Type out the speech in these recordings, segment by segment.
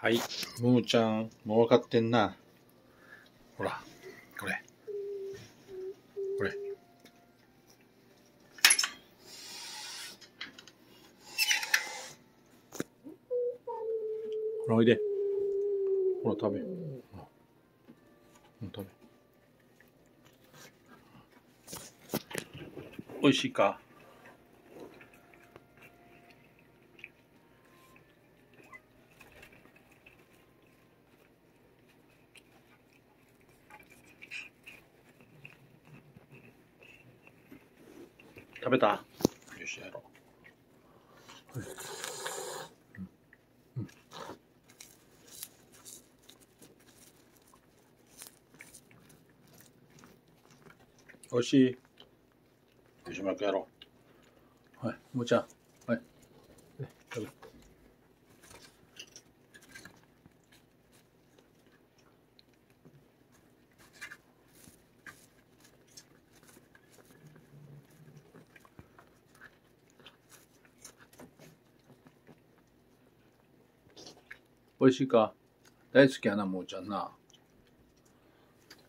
はい、むーちゃん、もう分かってんな。ほら、これ。これ。ほら、おいで。ほら、食べ。ほら、食べ。おいしいか？食べたよし、やろう。おいしい。よし、まくやろう。はい、もうちゃん。はい。食べ。美味しいか？大好きやな、もうちゃんな。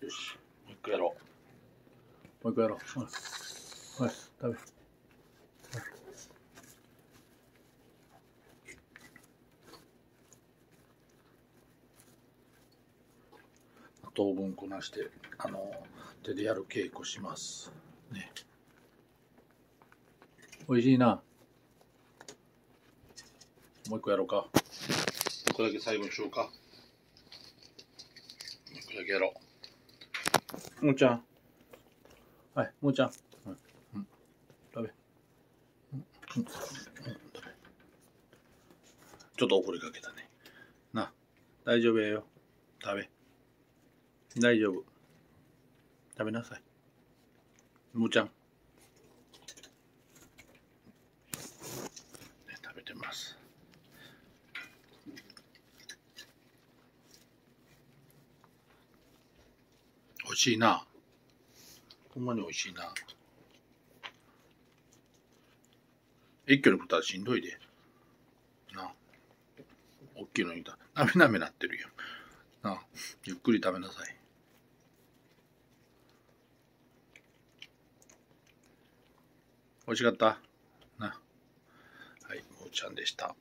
よし、もう一個やろう。もう一個やろう。はい、はい、食べ。はい当分こなしてあの手でやる稽古しますね美味しいなもう一個やろうか個だけ最後にしようか。もう一個だけやろう。もーちゃん。はい、もーちゃん。はい、うん、食べ。うん、うん、食べ。ちょっと怒りかけたね。な、大丈夫やよ。食べ。大丈夫。食べなさい。もーちゃん。食べてます。しいな。ほんまに美味しいな。一挙に食ったらしんどいで。な。大きいのにだ。なめなめなってるよ。な。ゆっくり食べなさい。美味しかった？な。はい、もうちゃんでした。